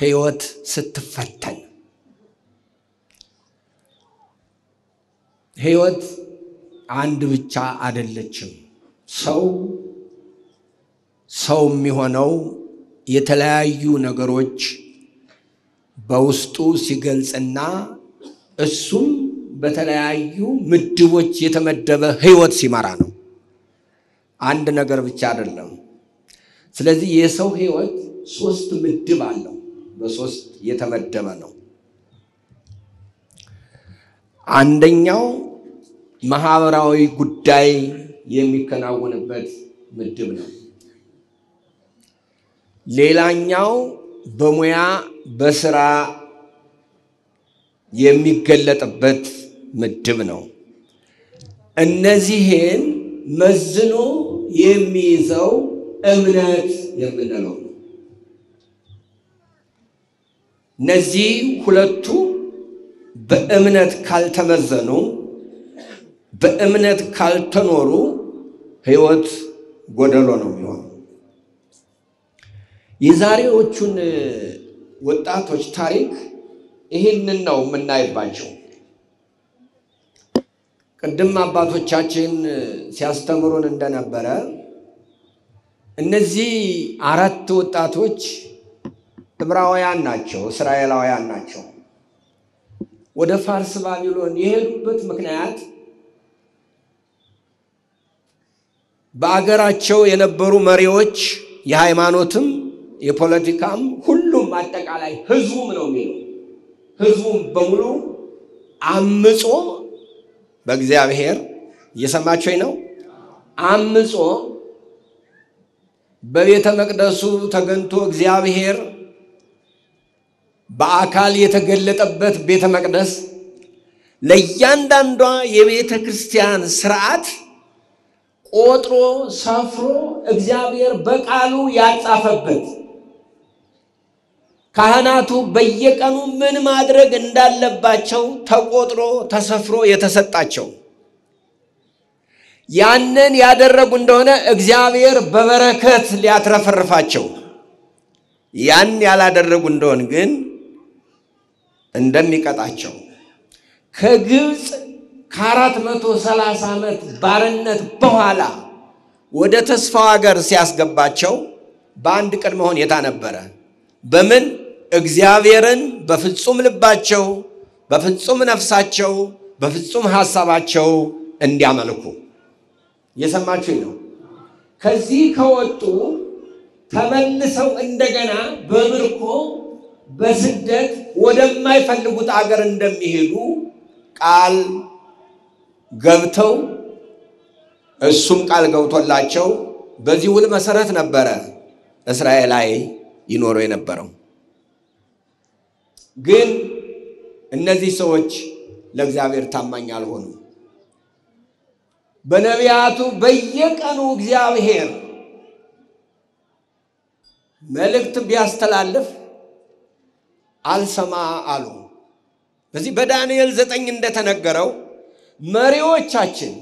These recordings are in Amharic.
ሕይወት ስትፈተን ሕይወት አንድ ብቻ አይደለችም። ሰው ሰው የሚሆነው የተለያዩ ነገሮች በውስጡ ሲገልጽና እሱም በተለያዩ ምድቦች የተመደበ ሕይወት ሲመራ ነው። አንድ ነገር ብቻ አይደለም። ስለዚህ የሰው ሕይወት ሶስት ምድብ አለው፣ በሶስት የተመደበ ነው። አንደኛው ማህበራዊ ጉዳይ የሚከናወንበት ምድብ ነው። ሌላኛው በሙያ በስራ የሚገለጥበት ምድብ ነው። እነዚህን መዝኖ የሚይዘው እምነት የምንለው ነው። እነዚህ ሁለቱ በእምነት ካልተመዘኑ፣ በእምነት ካልተኖሩ ሕይወት ጎደሎ ነው የሚሆነው። የዛሬዎቹን ወጣቶች ታሪክ ይህንን ነው የምናይባቸው። ቅድም አባቶቻችን ሲያስተምሩን እንደነበረ እነዚህ አራት ወጣቶች ዕብራውያን ናቸው፣ እስራኤላውያን ናቸው። ወደ ፋርስ ባቢሎን የሄዱበት ምክንያት በአገራቸው የነበሩ መሪዎች የሃይማኖትም የፖለቲካም ሁሉም አጠቃላይ ህዝቡም ነው የሚለው ህዝቡም በሙሉ አምጾ በእግዚአብሔር እየሰማችሁኝ ነው። አምጾ በቤተ መቅደሱ ተገኝቶ እግዚአብሔር በአካል የተገለጠበት ቤተ መቅደስ ለእያንዳንዷ የቤተ ክርስቲያን ስርዓት ቆጥሮ ሰፍሮ እግዚአብሔር በቃሉ ያጻፈበት። ካህናቱ በየቀኑ ምን ማድረግ እንዳለባቸው ተቆጥሮ ተሰፍሮ የተሰጣቸው። ያንን ያደረጉ እንደሆነ እግዚአብሔር በበረከት ሊያትረፈርፋቸው፣ ያን ያላደረጉ እንደሆን ግን እንደሚቀጣቸው ከግብፅ ከአራት መቶ ሰላሳ ዓመት ባርነት በኋላ ወደ ተስፋው ሀገር ሲያስገባቸው በአንድ ቅድመ ሁኔታ ነበረ። በምን እግዚአብሔርን በፍጹም ልባቸው፣ በፍጹም ነፍሳቸው፣ በፍጹም ሐሳባቸው እንዲያመልኩ እየሰማችሁ ነው። ከዚህ ከወጡ ተመልሰው እንደገና በምርኮ በስደት ወደማይፈልጉት አገር እንደሚሄዱ ቃል ገብተው እሱም ቃል ገብቶላቸው በዚህ ውል መሰረት ነበረ እስራኤላዊ ይኖሩ የነበረው። ግን እነዚህ ሰዎች ለእግዚአብሔር ታማኝ አልሆኑ። በነቢያቱ በየቀኑ እግዚአብሔር መልእክት ቢያስተላልፍ አልሰማ አሉ። በዚህ በዳንኤል ዘጠኝ እንደተነገረው መሪዎቻችን፣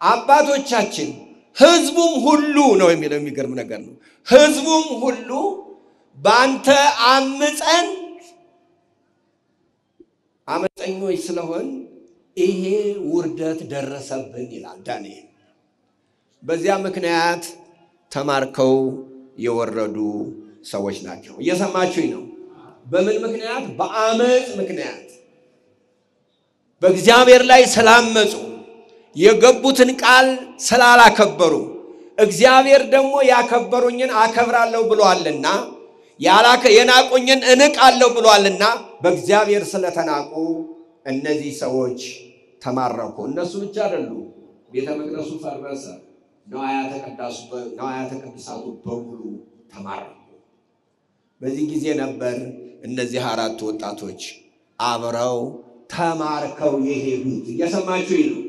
አባቶቻችን፣ ህዝቡም ሁሉ ነው የሚለው የሚገርም ነገር ነው። ህዝቡም ሁሉ በአንተ አምፀን አመፀኞች ስለሆን ይሄ ውርደት ደረሰብን ይላል ዳንኤል። በዚያ ምክንያት ተማርከው የወረዱ ሰዎች ናቸው። እየሰማችሁኝ ነው? በምን ምክንያት? በአመፅ ምክንያት በእግዚአብሔር ላይ ስላመፁ የገቡትን ቃል ስላላከበሩ እግዚአብሔር ደግሞ ያከበሩኝን አከብራለሁ ብሏልና የናቁኝን እንቃለሁ ብሏልና በእግዚአብሔር ስለተናቁ እነዚህ ሰዎች ተማረኩ። እነሱ ብቻ አይደሉ። ቤተ መቅደሱ ፈረሰ። ነዋያተ ቅድሳቱ በሙሉ ተማረኩ። በዚህ ጊዜ ነበር እነዚህ አራት ወጣቶች አብረው ተማርከው የሄዱት። እየሰማችሁኝ ነው?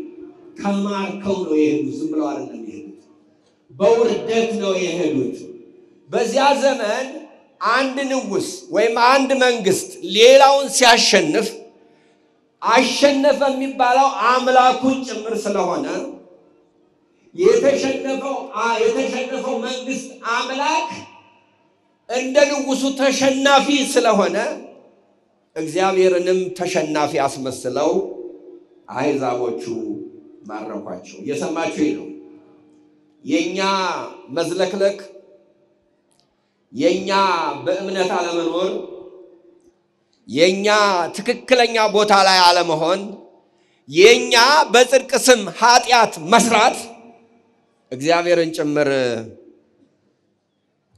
ተማርከው ነው የሄዱት። ዝም ብለው አይደለም የሄዱት፣ በውርደት ነው የሄዱት። በዚያ ዘመን አንድ ንጉሥ ወይም አንድ መንግስት ሌላውን ሲያሸንፍ አሸነፈ የሚባለው አምላኩን ጭምር ስለሆነ የተሸነፈው የተሸነፈው መንግስት አምላክ እንደ ንጉሱ ተሸናፊ ስለሆነ እግዚአብሔርንም ተሸናፊ አስመስለው አሕዛቦቹ ማረኳቸው። እየሰማችሁ ነው። የእኛ መዝለክለክ፣ የእኛ በእምነት አለመኖር፣ የእኛ ትክክለኛ ቦታ ላይ አለመሆን፣ የእኛ በጽድቅ ስም ኃጢአት መስራት እግዚአብሔርን ጭምር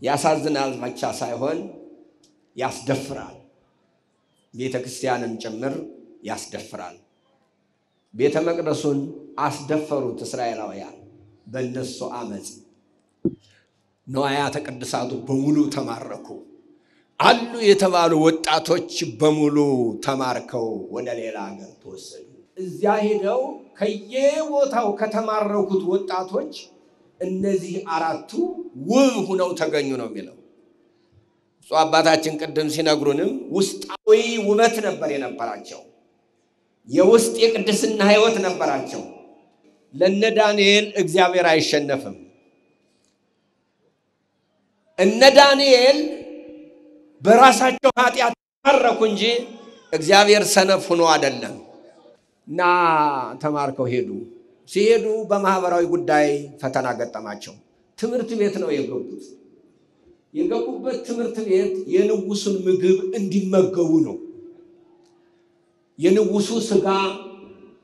ያሳዝናል ብቻ ሳይሆን ያስደፍራል። ቤተ ክርስቲያንን ጭምር ያስደፍራል። ቤተ መቅደሱን አስደፈሩት እስራኤላውያን በእነሱ አመፅ። ነዋያተ ቅድሳቱ በሙሉ ተማረኩ። አሉ የተባሉ ወጣቶች በሙሉ ተማርከው ወደ ሌላ ሀገር ተወሰዱ። እዚያ ሄደው ከየቦታው ከተማረኩት ወጣቶች እነዚህ አራቱ ውብ ሁነው ተገኙ ነው የሚለው። ብፁዕ አባታችን ቅድም ሲነግሩንም ውስጣዊ ውበት ነበር የነበራቸው። የውስጥ የቅድስና ሕይወት ነበራቸው። ለነ ዳንኤል እግዚአብሔር አይሸነፍም። እነ ዳንኤል በራሳቸው ኃጢአት ተማረኩ እንጂ እግዚአብሔር ሰነፍ ሆኖ አይደለም። እና ተማርከው ሄዱ። ሲሄዱ በማህበራዊ ጉዳይ ፈተና ገጠማቸው። ትምህርት ቤት ነው የገቡት። የገቡበት ትምህርት ቤት የንጉሱን ምግብ እንዲመገቡ ነው። የንጉሱ ስጋ፣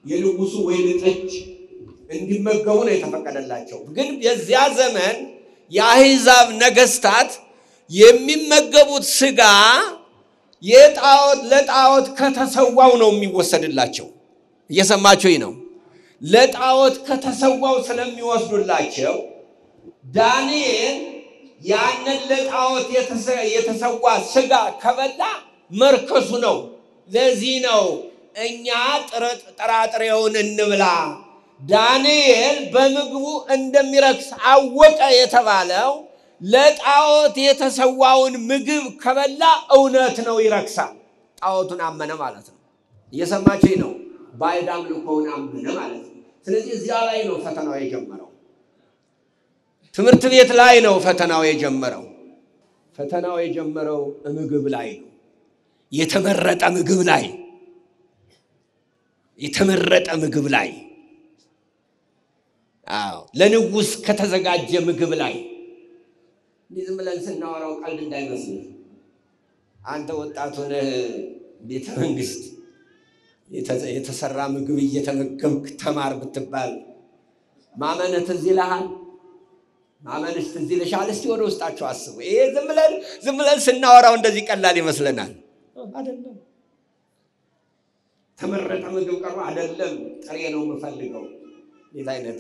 የንጉሱ ወይን ጠጅ እንዲመገቡ ነው የተፈቀደላቸው። ግን የዚያ ዘመን የአሕዛብ ነገስታት የሚመገቡት ስጋ የጣዖት ለጣዖት ከተሰዋው ነው የሚወሰድላቸው። እየሰማችሁኝ ነው? ለጣዖት ከተሰዋው ስለሚወስዱላቸው ዳንኤል ያንን ለጣዖት የተሰዋ ስጋ ከበላ መርከሱ ነው። ለዚህ ነው እኛ ጥራጥሬውን እንብላ፣ ዳንኤል በምግቡ እንደሚረክስ አወቀ የተባለው ለጣዖት የተሰዋውን ምግብ ከበላ እውነት ነው ይረክሳል። ጣዖቱን አመነ ማለት ነው። እየሰማችኝ ነው? ባዕድ አምልኮውን አመነ ማለት ነው። ስለዚህ እዚያ ላይ ነው ፈተናው የጀመረው። ትምህርት ቤት ላይ ነው ፈተናው የጀመረው። ፈተናው የጀመረው ምግብ ላይ ነው። የተመረጠ ምግብ ላይ የተመረጠ ምግብ ላይ አዎ፣ ለንጉሥ ከተዘጋጀ ምግብ ላይ እንዲህ ዝም ብለን ስናወራው ቀልድ እንዳይመስል። አንተ ወጣት ሆነህ ቤተ መንግስት የተሰራ ምግብ እየተመገብክ ተማር ብትባል ማመንህ ትዝ ይልሃል? ማመንሽ ትዝ ይልሻል? እስቲ ወደ ውስጣቸው አስቡ። ይሄ ዝም ብለን ዝም ብለን ስናወራው እንደዚህ ቀላል ይመስለናል። አይደለም። ተመረጠ ምግብ ቀርቦ አይደለም፣ ጥሬ ነው የምፈልገው። ቤት አይነት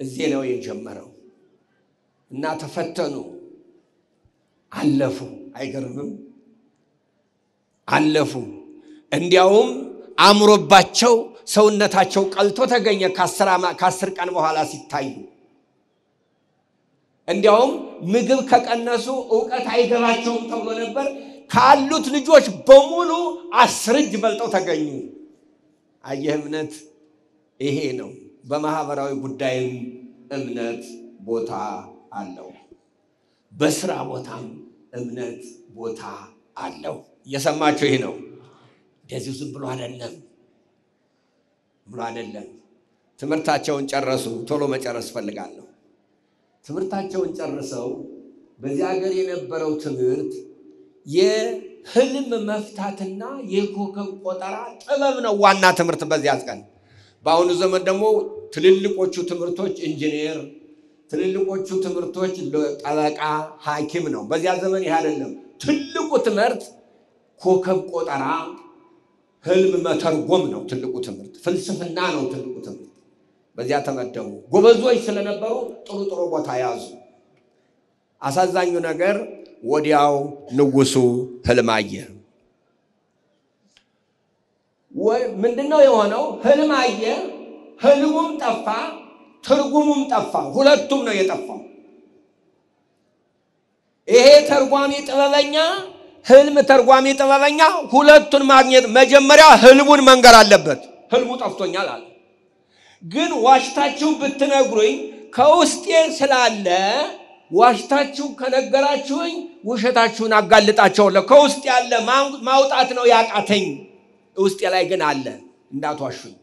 እዚህ ነው የጀመረው እና ተፈተኑ፣ አለፉ። አይገርምም? አለፉ። እንዲያውም አምሮባቸው ሰውነታቸው ቀልቶ ተገኘ። ከአስር ቀን በኋላ ሲታዩ እንዲያውም ምግብ ከቀነሱ እውቀት አይገባቸውም ተብሎ ነበር። ካሉት ልጆች በሙሉ አስር እጅ በልጠው ተገኙ። አየህ፣ እምነት ይሄ ነው። በማህበራዊ ጉዳይም እምነት ቦታ አለው። በስራ ቦታም እምነት ቦታ አለው። እየሰማችሁ ይህ ነው። እንደዚሁ ዝም ብሎ አይደለም ብሎ አይደለም። ትምህርታቸውን ጨረሱ። ቶሎ መጨረስ ፈልጋለሁ። ትምህርታቸውን ጨርሰው በዚህ ሀገር የነበረው ትምህርት የህልም መፍታትና የኮከብ ቆጠራ ጥበብ ነው ዋና ትምህርት በዚያ ቀን። በአሁኑ ዘመን ደግሞ ትልልቆቹ ትምህርቶች ኢንጂነር፣ ትልልቆቹ ትምህርቶች ጠበቃ፣ ሐኪም ነው። በዚያ ዘመን ይህ አይደለም። ትልቁ ትምህርት ኮከብ ቆጠራ፣ ህልም መተርጎም ነው። ትልቁ ትምህርት ፍልስፍና ነው። ትልቁ ትምህርት በዚያ ተመደቡ። ጎበዞች ስለነበሩ ጥሩ ጥሩ ቦታ ያዙ። አሳዛኙ ነገር ወዲያው ንጉሱ ህልም አየ። ምንድን ነው የሆነው? ህልም አየ። ህልሙም ጠፋ፣ ትርጉሙም ጠፋ። ሁለቱም ነው የጠፋው። ይሄ ተርጓሚ ጥበበኛ ህልም ተርጓሚ ጥበበኛ ሁለቱን ማግኘት መጀመሪያ ህልሙን መንገር አለበት። ህልሙ ጠፍቶኛል አለ። ግን ዋሽታችሁ ብትነግሩኝ ከውስጤ ስላለ ዋሽታችሁ ከነገራችሁኝ ውሸታችሁን አጋልጣቸዋለሁ። ከውስጥ ያለ ማውጣት ነው ያቃተኝ፣ ውስጤ ላይ ግን አለ፣ እንዳትዋሹኝ።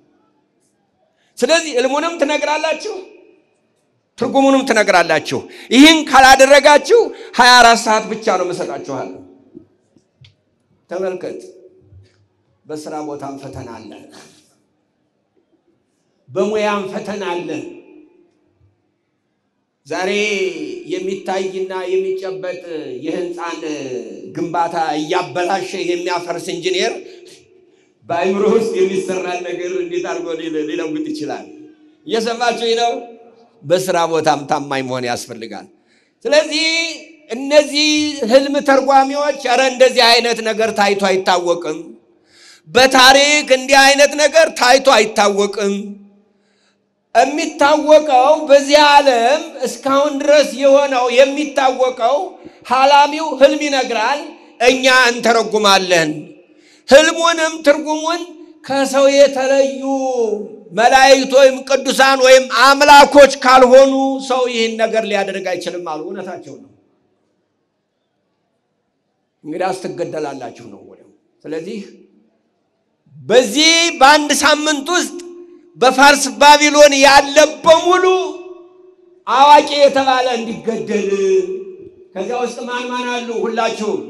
ስለዚህ ህልሙንም ትነግራላችሁ፣ ትርጉሙንም ትነግራላችሁ። ይህን ካላደረጋችሁ ሀያ አራት ሰዓት ብቻ ነው የምሰጣችኋለሁ። ተመልከት፣ በስራ ቦታም ፈተና አለ፣ በሙያም ፈተና አለ። ዛሬ የሚታይና የሚጨበጥ የህንፃን ግንባታ እያበላሸ የሚያፈርስ ኢንጂነር በአእምሮ ውስጥ የሚሰራን ነገር እንዴት አድርጎ ሊለውጥ ይችላል? እየሰማችሁ ነው። በስራ ቦታም ታማኝ መሆን ያስፈልጋል። ስለዚህ እነዚህ ህልም ተርጓሚዎች ኧረ እንደዚህ አይነት ነገር ታይቶ አይታወቅም፣ በታሪክ እንዲህ አይነት ነገር ታይቶ አይታወቅም። የሚታወቀው በዚህ ዓለም እስካሁን ድረስ የሆነው የሚታወቀው ሐላሚው ህልም ይነግራል፣ እኛ እንተረጉማለን። ህልሙንም ትርጉሙን ከሰው የተለዩ መላእክት ወይም ቅዱሳን ወይም አምላኮች ካልሆኑ ሰው ይህን ነገር ሊያደርግ አይችልም አሉ። እውነታቸው ነው። እንግዲያስ ትገደላላችሁ ነው ስለዚህ በዚህ በአንድ ሳምንት ውስጥ በፋርስ ባቢሎን ያለ በሙሉ አዋቂ የተባለ እንዲገደል። ከዚያ ውስጥ ማን ማን አሉ? ሁላችሁም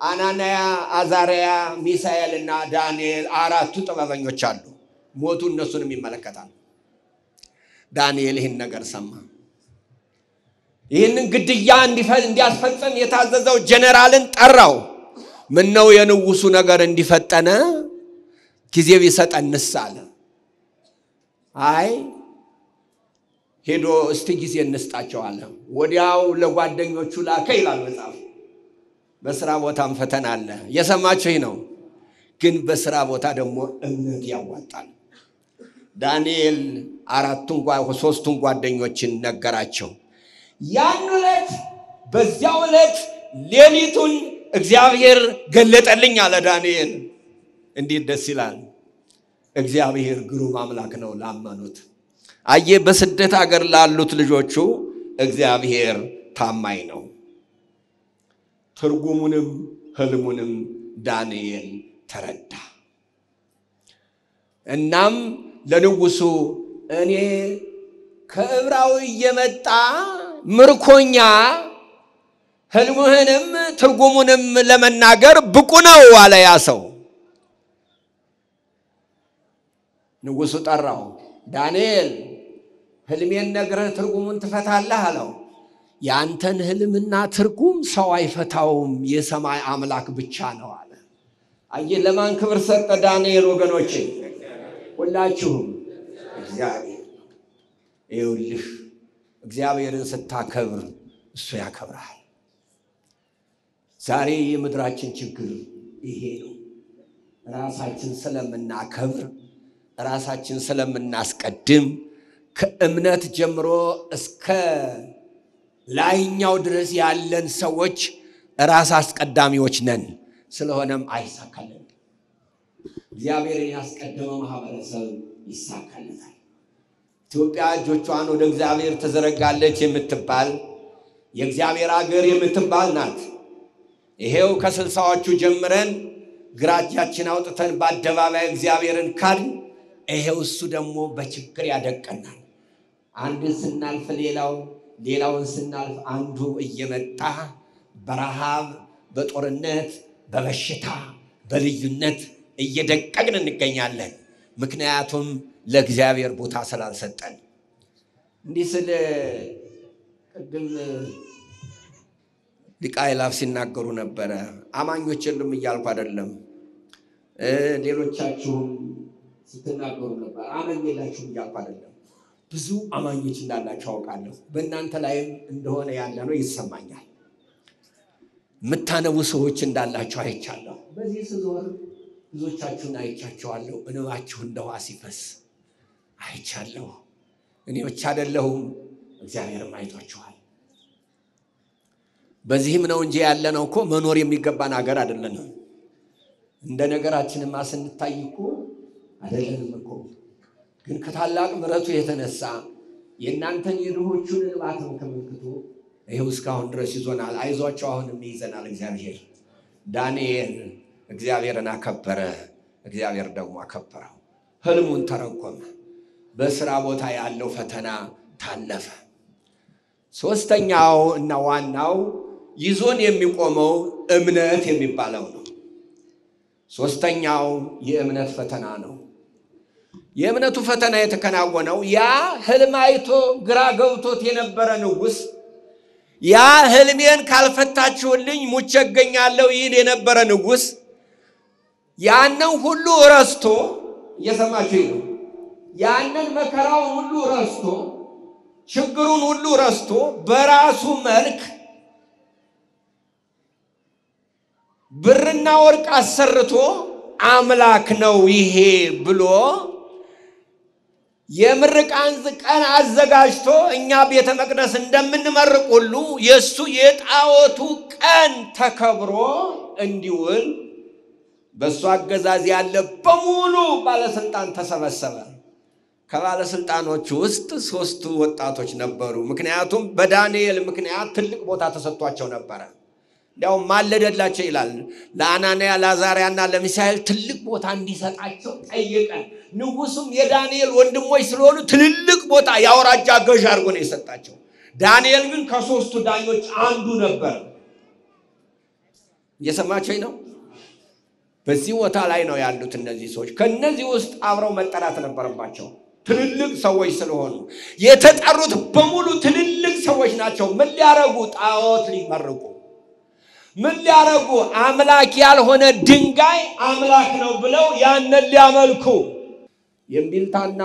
አናንያ፣ አዛርያ፣ ሚሳኤል እና ዳንኤል አራቱ ጥበበኞች አሉ። ሞቱ እነሱንም ይመለከታል። ዳንኤል ይህን ነገር ሰማ። ይህንን ግድያ እንዲያስፈጽም የታዘዘው ጀኔራልን ጠራው። ምን ነው የንጉሱ ነገር እንዲፈጠነ ጊዜ ቢሰጠንስ አለ። አይ ሄዶ እስቲ ጊዜ እንስጣቸው አለ። ወዲያው ለጓደኞቹ ላከ ይላል መጽሐፍ። በስራ ቦታም ፈተና አለ። እየሰማችሁ ነው። ግን በስራ ቦታ ደግሞ እምነት ያዋጣል። ዳንኤል አራቱን ሶስቱን ጓደኞችን ነገራቸው። ያን ዕለት በዚያው ዕለት ሌሊቱን እግዚአብሔር ገለጠልኝ አለ ዳንኤል። እንዴት ደስ ይላል! እግዚአብሔር ግሩም አምላክ ነው ላመኑት። አየ በስደት ሀገር ላሉት ልጆቹ እግዚአብሔር ታማኝ ነው። ትርጉሙንም ህልሙንም ዳንኤል ተረዳ። እናም ለንጉሱ እኔ ከዕብራዊ እየመጣ ምርኮኛ ህልምህንም ትርጉሙንም ለመናገር ብቁ ነው አለ ያ ሰው። ንጉሱ ጠራው። ዳንኤል ህልሜን ነግረህ ትርጉሙን ትፈታለህ አለው። የአንተን ህልምና ትርጉም ሰው አይፈታውም፣ የሰማይ አምላክ ብቻ ነው አለ። አየህ፣ ለማን ክብር ሰጠ ዳንኤል? ወገኖቼ ሁላችሁም እግዚአብሔር ይኸውልህ፣ እግዚአብሔርን ስታከብር እሱ ያከብራል። ዛሬ የምድራችን ችግር ይሄ ነው። ራሳችን ስለምናከብር ራሳችን ስለምናስቀድም ከእምነት ጀምሮ እስከ ላይኛው ድረስ ያለን ሰዎች ራስ አስቀዳሚዎች ነን። ስለሆነም አይሳካልን። እግዚአብሔርን ያስቀደመ ማህበረሰብ ይሳካለታል። ኢትዮጵያ እጆቿን ወደ እግዚአብሔር ትዘረጋለች የምትባል የእግዚአብሔር አገር የምትባል ናት። ይሄው ከስልሳዎቹ ጀምረን ግራ እጃችን አውጥተን በአደባባይ እግዚአብሔርን ካድ ይሄው እሱ ደግሞ በችግር ያደቀናል። አንድን ስናልፍ ሌላው ሌላውን ስናልፍ አንዱ እየመጣ በረሃብ በጦርነት በበሽታ በልዩነት እየደቀቅን እንገኛለን። ምክንያቱም ለእግዚአብሔር ቦታ ስላልሰጠን። እንዲህ ስል ቅድም ሊቀ አእላፍ ሲናገሩ ነበረ። አማኞች የሉም እያልኩ አይደለም። ሌሎቻችሁም ስትናገሩ ነበር። አማኝ የላችሁም እያልኩ አይደለም። ብዙ አማኞች እንዳላቸው አውቃለሁ። በእናንተ ላይም እንደሆነ ያለ ነው ይሰማኛል። የምታነቡ ሰዎች እንዳላቸው አይቻለሁ። በዚህ ስዞር ብዙዎቻችሁን አይቻቸዋለሁ። እንባችሁ እንደ ውሃ ሲፈስ አይቻለሁ። እኔ ብቻ አይደለሁም፣ እግዚአብሔርም አይቷችኋል። በዚህም ነው እንጂ ያለነው እኮ መኖር የሚገባን ሀገር አይደለንም። እንደ ነገራችንማ ስንታይ እኮ አይደለንም እኮ። ግን ከታላቅ ምሕረቱ የተነሳ የእናንተን የድሆቹን እንባ ተመልክቶ ይኸው እስካሁን ድረስ ይዞናል። አይዟቸው አሁንም ይይዘናል። እግዚአብሔር ዳንኤል እግዚአብሔርን አከበረ፣ እግዚአብሔር ደግሞ አከበረው። ህልሙን ተረጎመ። በስራ ቦታ ያለው ፈተና ታለፈ። ሶስተኛው እና ዋናው ይዞን የሚቆመው እምነት የሚባለው ነው። ሶስተኛው የእምነት ፈተና ነው። የእምነቱ ፈተና የተከናወነው ያ ህልም አይቶ ግራ ገብቶት የነበረ ንጉሥ ያ ህልሜን ካልፈታችሁልኝ ሙቼ እገኛለሁ ይል የነበረ ንጉሥ ያንን ሁሉ ረስቶ እየሰማችሁ ነው። ያንን መከራውን ሁሉ ረስቶ ችግሩን ሁሉ ረስቶ በራሱ መልክ ብርና ወርቅ አሰርቶ አምላክ ነው ይሄ ብሎ የምርቃን ቀን አዘጋጅቶ እኛ ቤተ መቅደስ እንደምንመርቅ ሁሉ የእሱ የጣዖቱ ቀን ተከብሮ እንዲውል በእሱ አገዛዝ ያለ በሙሉ ባለስልጣን ተሰበሰበ። ከባለስልጣኖቹ ውስጥ ሶስቱ ወጣቶች ነበሩ። ምክንያቱም በዳንኤል ምክንያት ትልቅ ቦታ ተሰጥቷቸው ነበረ። እንዲያውም ማለደላቸው ይላል። ለአናንያ ለአዛርያና ለሚሳኤል ትልቅ ቦታ እንዲሰጣቸው ጠየቀ። ንጉሱም የዳንኤል ወንድሞች ስለሆኑ ትልልቅ ቦታ የአውራጃ ገዥ አድርጎ ነው የሰጣቸው። ዳንኤል ግን ከሶስቱ ዳኞች አንዱ ነበር። እየሰማችሁኝ ነው? በዚህ ቦታ ላይ ነው ያሉት እነዚህ ሰዎች። ከነዚህ ውስጥ አብረው መጠራት ነበረባቸው። ትልልቅ ሰዎች ስለሆኑ የተጠሩት በሙሉ ትልልቅ ሰዎች ናቸው። ምን ሊያረጉ? ጣዖት ሊመርቁ። ምን ሊያረጉ? አምላክ ያልሆነ ድንጋይ አምላክ ነው ብለው ያንን ሊያመልኩ። የእምቢልታና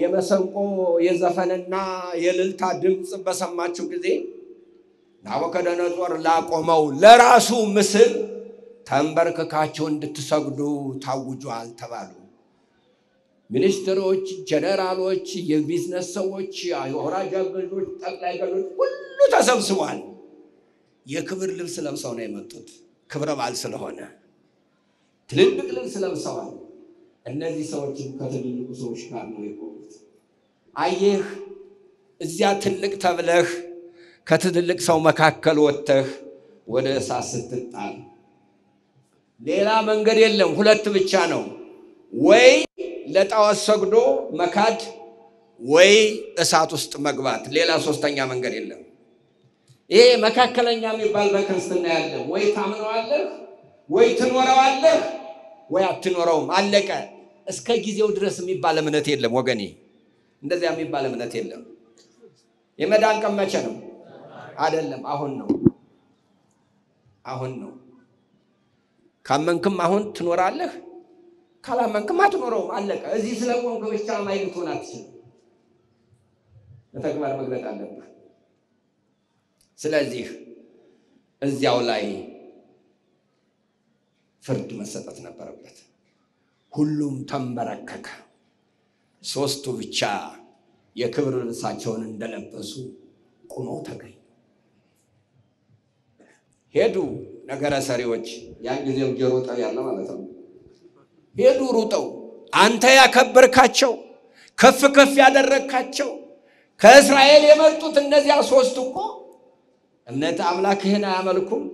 የመሰንቆ የዘፈንና የእልልታ ድምፅ በሰማችሁ ጊዜ ናቡከደነጾር ላቆመው ለራሱ ምስል ተንበርክካችሁ እንድትሰግዱ ታውጇል ተባሉ። ሚኒስትሮች፣ ጀነራሎች፣ የቢዝነስ ሰዎች፣ የወራጅ ገዦች፣ ጠቅላይ ገዦች ሁሉ ተሰብስቧል። የክብር ልብስ ለብሰው ነው የመጡት። ክብረ በዓል ስለሆነ ትልልቅ ልብስ ለብሰዋል። እነዚህ ሰዎችም ከትልልቁ ሰዎች ጋር ነው የቆሙት። አየህ፣ እዚያ ትልቅ ተብለህ ከትልልቅ ሰው መካከል ወጥተህ ወደ እሳት ስትጣል ሌላ መንገድ የለም። ሁለት ብቻ ነው። ወይ ለጣዖት ሰግዶ መካድ፣ ወይ እሳት ውስጥ መግባት። ሌላ ሶስተኛ መንገድ የለም። ይሄ መካከለኛ የሚባል በክርስትና ያለ ወይ ታምነዋለህ፣ ወይ ትኖረዋለህ፣ ወይ አትኖረውም። አለቀ። እስከ ጊዜው ድረስ የሚባል እምነት የለም ወገኔ። እንደዚያ የሚባል እምነት የለም። የመዳን ቀን መቼ ነው? አይደለም፣ አሁን ነው። አሁን ነው። ካመንክም አሁን ትኖራለህ፣ ካላመንክም አትኖረውም። አለቀ። እዚህ ስለቆምክ ብቻ ማይ ልትሆን አትችልም። በተግባር መግለጥ አለብህ። ስለዚህ እዚያው ላይ ፍርድ መሰጠት ነበረበት። ሁሉም ተንበረከከ። ሶስቱ ብቻ የክብር ልብሳቸውን እንደለበሱ ቁመው ተገኙ። ሄዱ ነገረ ሰሪዎች፣ ያን ጊዜው ጆሮ ጠብ ያለ ማለት ነው። ሄዱ ሩጠው፣ አንተ ያከበርካቸው ከፍ ከፍ ያደረግካቸው ከእስራኤል የመጡት እነዚያ ሶስት እኮ እምነት አምላክህን አያመልኩም፣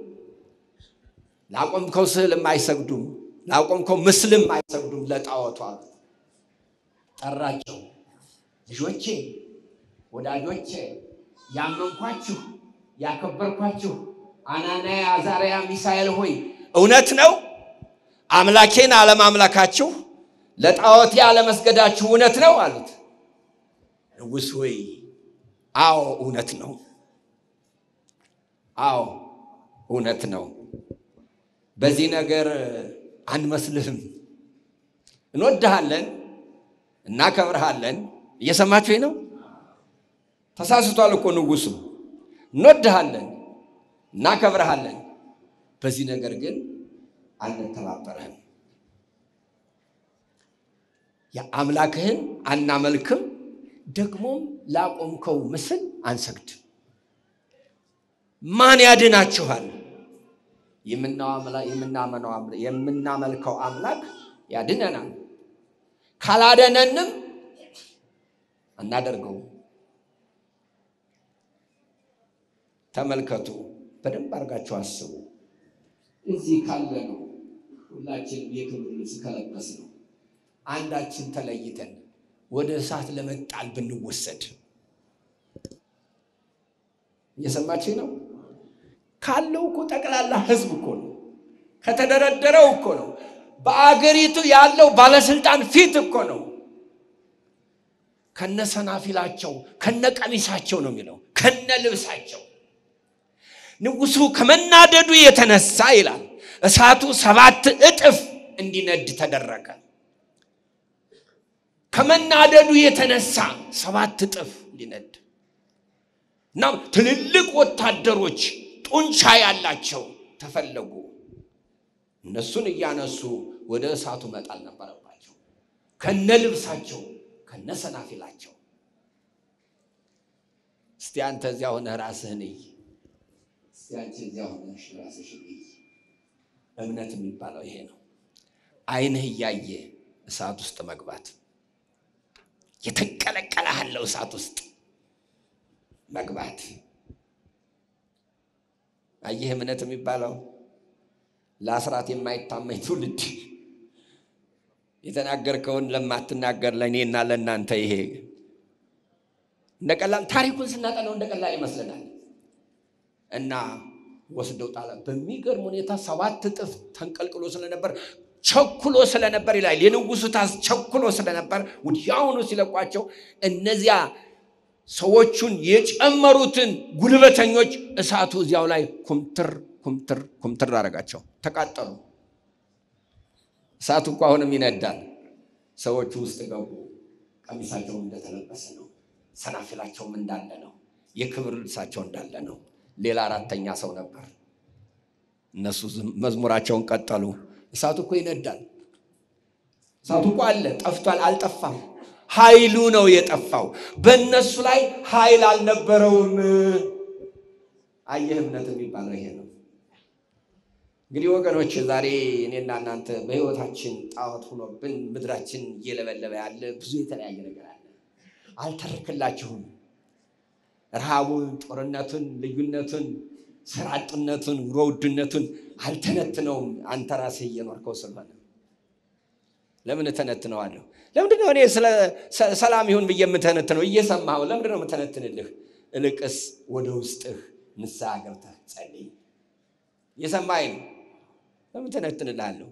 ላቆምከው ስዕልም አይሰግዱም፣ ላቆምከው ምስልም አይሰግዱም ለጣዖቷ። ጠራቸው። ልጆቼ፣ ወዳጆቼ፣ ያመንኳችሁ ያከበርኳችሁ አናንያ፣ አዛርያ፣ ሚሳኤል ሆይ እውነት ነው አምላኬን አለማምላካችሁ ለጣዖቴ አለመስገዳችሁ እውነት ነው አሉት። ንጉሥ ሆይ አዎ እውነት ነው፣ አዎ እውነት ነው። በዚህ ነገር አንመስልህም፣ እንወድሃለን፣ እናከብርሃለን። እየሰማችሁኝ ነው? ተሳስቷል እኮ ንጉሡ። እንወድሃለን እናከብረሃለን በዚህ ነገር ግን አንተባበረህም። የአምላክህን አናመልክም፣ ደግሞም ላቆምከው ምስል አንሰግድም። ማን ያድናችኋል? የምናመልከው አምላክ ያድነናል። ካላደነንም አናደርገው። ተመልከቱ፣ በደንብ አድርጋችሁ አስቡ። እዚህ ካለ ነው ሁላችን የክብር ልብስ ከለበስ ነው አንዳችን ተለይተን ወደ እሳት ለመጣል ብንወሰድ እየሰማችሁ ነው። ካለው እኮ ጠቅላላ ሕዝብ እኮ ነው። ከተደረደረው እኮ ነው። በአገሪቱ ያለው ባለስልጣን ፊት እኮ ነው። ከነ ሰናፊላቸው ከነ ቀሚሳቸው ነው የሚለው ከነ ልብሳቸው። ንጉሱ ከመናደዱ የተነሳ ይላል እሳቱ ሰባት እጥፍ እንዲነድ ተደረገ። ከመናደዱ የተነሳ ሰባት እጥፍ እንዲነድ። እና ትልልቅ ወታደሮች ጡንቻ ያላቸው ተፈለጉ። እነሱን እያነሱ ወደ እሳቱ መጣል ነበረባቸው፣ ከነ ልብሳቸው ከነ ሰናፊላቸው። እስቲ አንተ እዚያ ሆነህ ራስህን እይ። እዚያ ሆነሽ ራስሽን እይ። እምነት የሚባለው ይሄ ነው። ዓይንህ እያየ እሳት ውስጥ መግባት የተንቀለቀለሃለው እሳት ውስጥ መግባት። አየህ እምነት የሚባለው? ለአስራት የማይታመኝ ትውልድ። የተናገርከውን ለማትናገር ለእኔና ለእናንተ ይሄ። እንደ ቀላል ታሪኩን ስናጠነው እንደ ቀላል ይመስለናል። እና ወስደው ጣለ። በሚገርም ሁኔታ ሰባት እጥፍ ተንቀልቅሎ ስለነበር ቸኩሎ ስለነበር ይላል። የንጉሱ ታዝ ቸኩሎ ስለነበር ወዲያውኑ ሲለቋቸው እነዚያ ሰዎቹን የጨመሩትን ጉልበተኞች እሳቱ እዚያው ላይ ኩምትር ኩምትር ኩምትር አደረጋቸው፣ ተቃጠሉ። እሳቱ እኮ አሁንም ይነዳል። ሰዎቹ ውስጥ ገቡ። ቀሚሳቸውም እንደተለበሰ ነው፣ ሰናፊላቸውም እንዳለ ነው፣ የክብር ልብሳቸው እንዳለ ነው። ሌላ አራተኛ ሰው ነበር። እነሱ መዝሙራቸውን ቀጠሉ። እሳቱ እኮ ይነዳል። እሳቱ እኮ አለ፣ ጠፍቷል፣ አልጠፋም። ኃይሉ ነው የጠፋው። በእነሱ ላይ ኃይል አልነበረውም። አየህ እምነት የሚባለው ይሄ ነው። እንግዲህ ወገኖች ዛሬ እኔና እናንተ በሕይወታችን ጣዖት ሆኖብን ምድራችን እየለበለበ ያለ ብዙ የተለያየ ነገር አለ። አልተርክላችሁም። ረሃቡን፣ ጦርነቱን፣ ልዩነቱን፣ ስራ አጥነቱን፣ ኑሮ ውድነቱን አልተነትነውም። አንተ ራስህ እየኖርከው ስለሆነ ለምን እተነትነዋለሁ? ለምንድን ነው እኔ ስለ ሰላም ይሁን ብዬ የምተነትነው? እየሰማኸው ለምንድን ነው የምተነትንልህ? እልቅስ ወደ ውስጥህ ንስሐ ገብተህ ጸልይ። እየሰማኸኝ ነው? ለምን ተነትንልሃለሁ?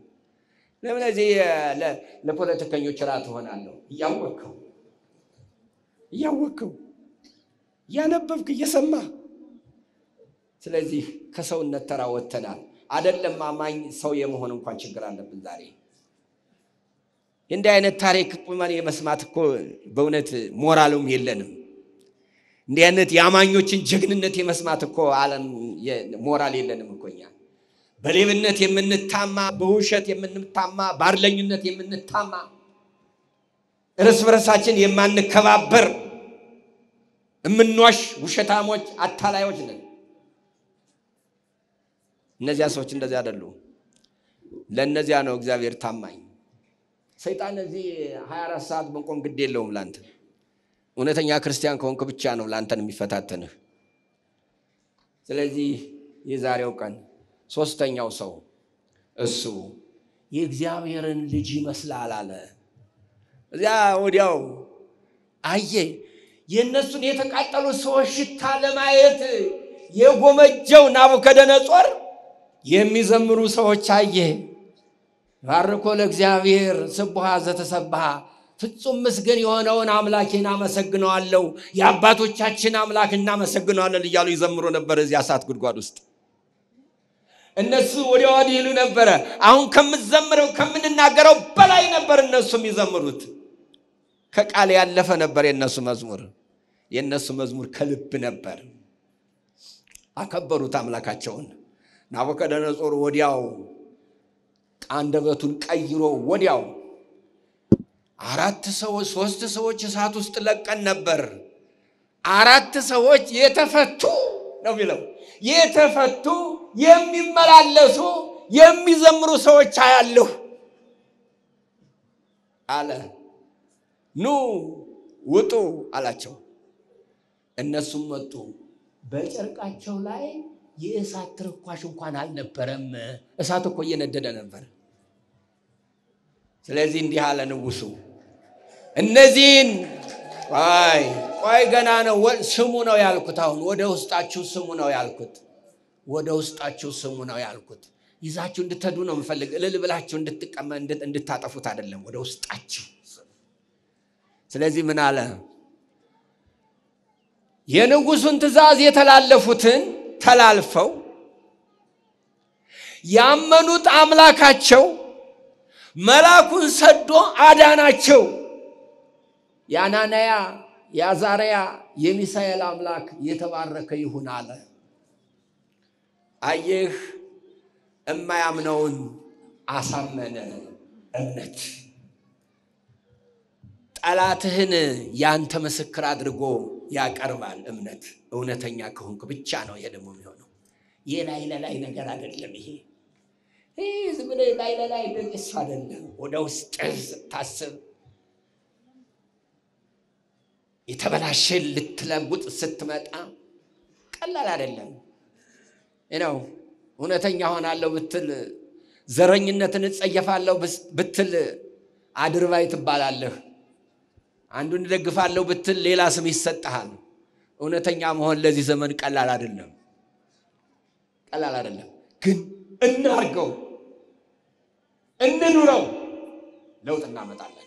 ለምን እዚህ ለፖለቲከኞች ራት እሆናለሁ? እያወቅኸው እያወቅኸው እያነበብክ እየሰማህ ስለዚህ ከሰውነት ተራ ወጥተናል። አይደለም አማኝ ሰው የመሆን እንኳን ችግር አለብን ዛሬ እንዲህ አይነት ታሪክ ቁመን የመስማት እኮ በእውነት ሞራሉም የለንም። እንዲህ አይነት የአማኞችን ጀግንነት የመስማት እኮ ዓለም ሞራል የለንም እኮ እኛ በሌብነት የምንታማ፣ በውሸት የምንታማ፣ በአርለኝነት የምንታማ፣ እርስ በርሳችን የማንከባበር የምንዋሽ ውሸታሞች፣ አታላዮች ነን። እነዚያ ሰዎች እንደዚያ አይደሉም። ለእነዚያ ነው እግዚአብሔር ታማኝ። ሰይጣን እዚህ 24 ሰዓት መቆም ግድ የለውም ላንተ። እውነተኛ ክርስቲያን ከሆንክ ብቻ ነው ላንተን የሚፈታተንህ። ስለዚህ የዛሬው ቀን ሶስተኛው ሰው እሱ የእግዚአብሔርን ልጅ ይመስላል አለ። እዚያ ወዲያው አየ የእነሱን የተቃጠሉ ሰዎች ሽታ ለማየት የጎመጀው ናቡከደነጾር የሚዘምሩ ሰዎች አየ። ባርኮ ለእግዚአብሔር ስቡሃ ዘተሰብሃ ፍጹም ምስግን የሆነውን አምላኬን አመሰግነዋለሁ፣ የአባቶቻችን አምላክ እናመሰግነዋለን እያሉ ይዘምሩ ነበር እዚያ እሳት ጉድጓድ ውስጥ። እነሱ ወዲያ ወዲህ ይሉ ነበረ። አሁን ከምዘምረው ከምንናገረው በላይ ነበር እነሱ የሚዘምሩት። ከቃል ያለፈ ነበር የእነሱ መዝሙር። የእነሱ መዝሙር ከልብ ነበር። አከበሩት አምላካቸውን። ናቡከደነጾር ወዲያው አንደበቱን ቀይሮ ወዲያው አራት ሰዎች ሶስት ሰዎች እሳት ውስጥ ለቀን ነበር። አራት ሰዎች የተፈቱ ነው የሚለው የተፈቱ የሚመላለሱ የሚዘምሩ ሰዎች አያለሁ አለ። ኑ ውጡ አላቸው። እነሱም መጡ። በጨርቃቸው ላይ የእሳት ትርኳሽ እንኳን አልነበረም። እሳት እኮ እየነደደ ነበር። ስለዚህ እንዲህ አለ ንጉሡ፣ እነዚህን ቆይ ቆይ ገና ነው ስሙ ነው ያልኩት። አሁን ወደ ውስጣችሁ ስሙ ነው ያልኩት። ወደ ውስጣችሁ ስሙ ነው ያልኩት። ይዛችሁ እንድትሄዱ ነው የምፈልግ። እልል ብላችሁ እንድትቀመ እንድታጠፉት አይደለም፣ ወደ ውስጣችሁ። ስለዚህ ምን አለ? የንጉሡን ትእዛዝ የተላለፉትን ተላልፈው ያመኑት አምላካቸው መልአኩን ሰዶ አዳናቸው። የአናንያ የአዛርያ የሚሳኤል አምላክ የተባረከ ይሁን አለ። አየህ፣ እማያምነውን አሳመነ እምነት። ጠላትህን ያንተ ምስክር አድርጎ ያቀርባል እምነት። እውነተኛ ከሆንክ ብቻ ነው ይሄ ደግሞ የሚሆነው። የላይ ለላይ ነገር አይደለም ይሄ ይህ ዝም ብለህ ላይ ለላይ ደግስ አይደለም። ወደ ውስጥ ስታስብ የተበላሸ ልትለውጥ ስትመጣ ቀላል አይደለም ነው። እውነተኛ ሆናለሁ ብትል፣ ዘረኝነትን እጸየፋለሁ ብትል አድርባይ ትባላለህ። አንዱን እደግፋለሁ ብትል ሌላ ስም ይሰጥሃል። እውነተኛ መሆን ለዚህ ዘመን ቀላል አይደለም፣ ቀላል አይደለም። ግን እናርገው፣ እንኑረው፣ ለውጥ እናመጣለን።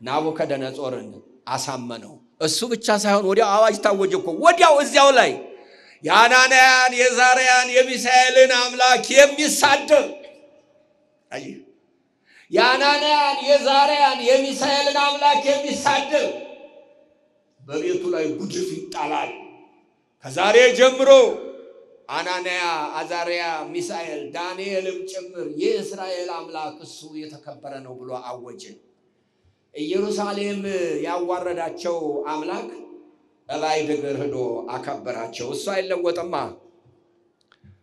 ናቡከደነጾርን አሳመነው። እሱ ብቻ ሳይሆን ወዲያው አዋጅ ታወጀ እኮ ወዲያው እዚያው ላይ የአናንያን የዛርያን የሚሳኤልን አምላክ የሚሳደብ የአናንያን የዛርያን የሚሳኤልን አምላክ የሚሳደብ በቤቱ ላይ ጉድፍ ይጣላል። ከዛሬ ጀምሮ አናንያ፣ አዛርያ፣ ሚሳኤል፣ ዳንኤልም ጭምር የእስራኤል አምላክ እሱ የተከበረ ነው ብሎ አወጀ። ኢየሩሳሌም ያዋረዳቸው አምላክ እላይ ድግር ሂዶ አከበራቸው። እሱ አይለወጥማ።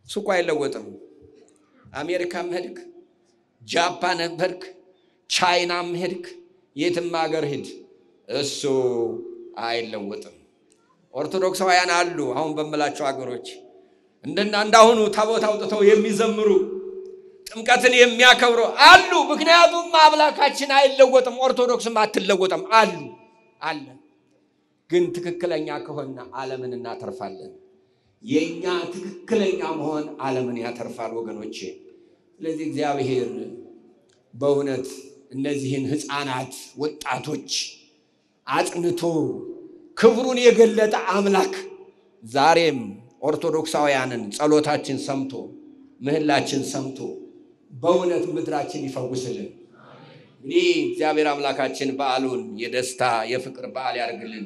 እሱ እኮ አይለወጥም። አሜሪካም ሄድክ፣ ጃፓንም ሄድክ፣ ቻይናም ሄድክ፣ የትም ሀገር ሂድ፣ እሱ አይለወጥም። ኦርቶዶክሳውያን አሉ አሁን በምላቸው ሀገሮች እንደና እንዳሁኑ ታቦት አውጥተው የሚዘምሩ ጥምቀትን የሚያከብሩ አሉ። ምክንያቱም አምላካችን አይለወጥም፣ ኦርቶዶክስም አትለወጥም። አሉ አለ። ግን ትክክለኛ ከሆነ ዓለምን እናተርፋለን። የእኛ ትክክለኛ መሆን ዓለምን ያተርፋል ወገኖቼ። ስለዚህ እግዚአብሔር በእውነት እነዚህን ሕፃናት ወጣቶች አጽንቶ ክብሩን የገለጠ አምላክ ዛሬም ኦርቶዶክሳውያንን ጸሎታችን ሰምቶ ምህላችን ሰምቶ በእውነት ምድራችን ይፈውስልን። እንግዲህ እግዚአብሔር አምላካችን በዓሉን የደስታ የፍቅር በዓል ያደርግልን።